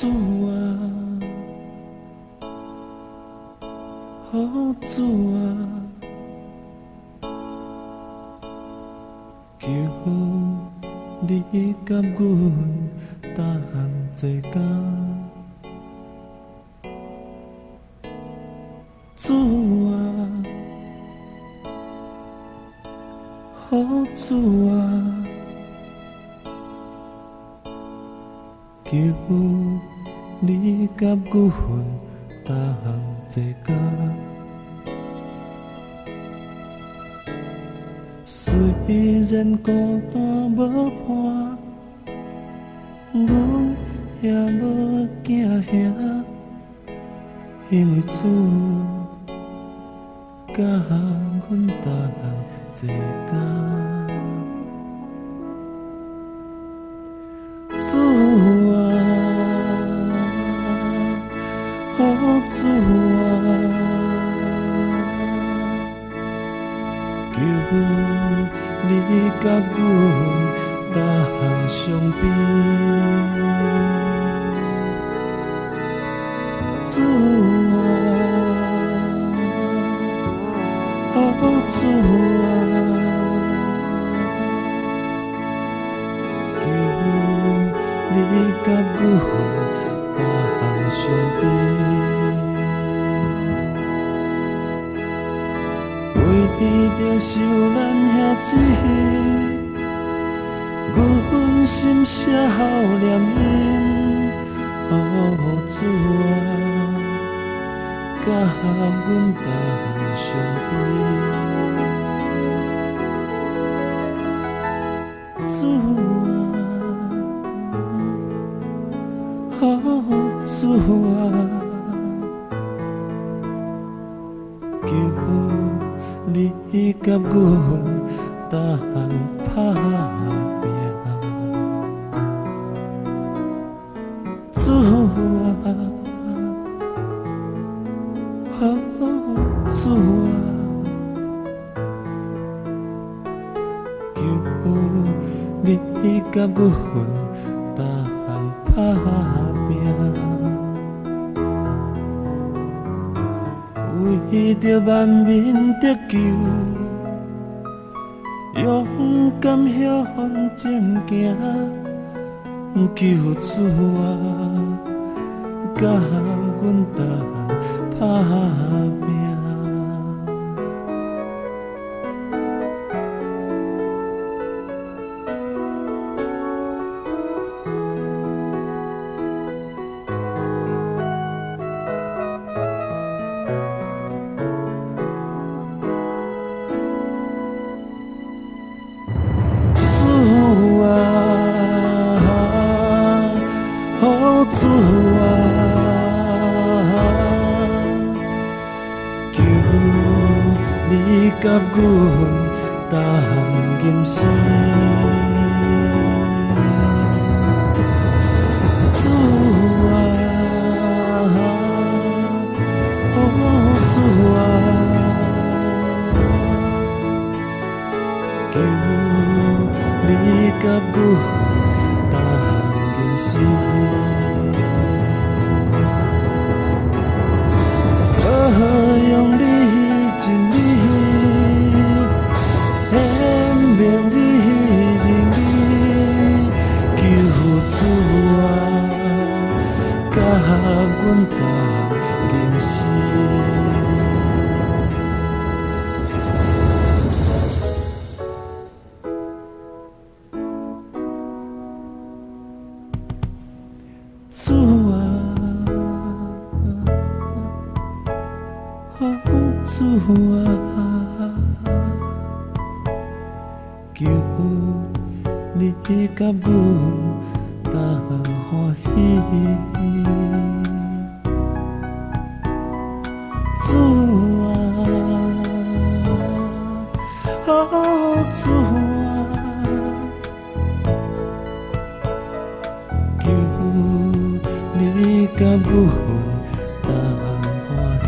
主啊，好主啊，求你甲阮同一天。主啊，好主啊，求你甲阮同一家。虽然孤单无伴，阮也无惊吓，因为主。甲阮搭一家，甲阮搭相边，主啊。主啊，为着受咱兄姊，阮心写好念因，哦主啊，甲阮同相边。主啊，哦主啊， 미감군 땅파야 수아 어, 수아 기운 미감군 为着万民得救，勇敢向前行，救主啊，甲阮同打拼。急官踏行劍詩。急官踏行劍詩。aguentar Que o ni kabung ta hỏi Chúa oh Chúa. Cứu ni cam buồn ta hỏi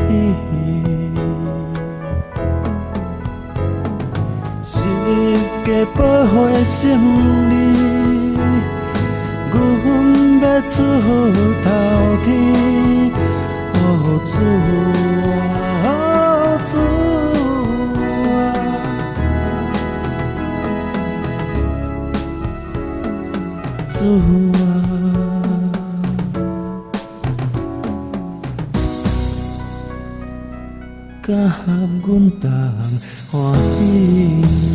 Xin kẻ bơ hỏi xin đi. 出头天，哦，主啊，主啊，主啊。甲阮同欢喜。